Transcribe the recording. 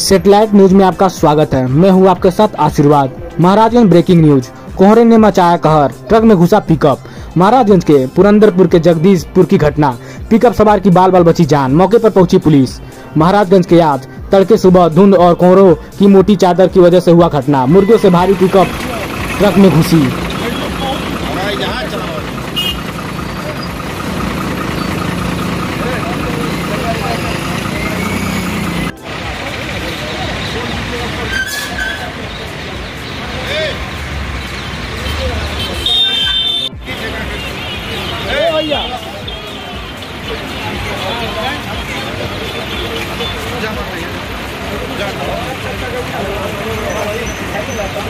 Satellite news में आपका स्वागत है। मैं हूँ आपके साथ आशीर्वाद। महाराजगंज ब्रेकिंग न्यूज़ कोहरे ने मचाया कहर। ट्रक में घुसा पिकअप महाराजगंज के पुरंदरपुर के जगदीशपुर की घटना। पिकअप सवार की बाल बाल बची जान। मौके पर पहुँची पुलिस। महाराजगंज के आज तड़के सुबह धुंध और कोहरों की मोटी चादर की वजह से हुआ घटना। मुर्गियों से भारी पिकअप ट्रक में घुसी। 哎呀！加油！加油！加油！加油！加油！加油！加油！加！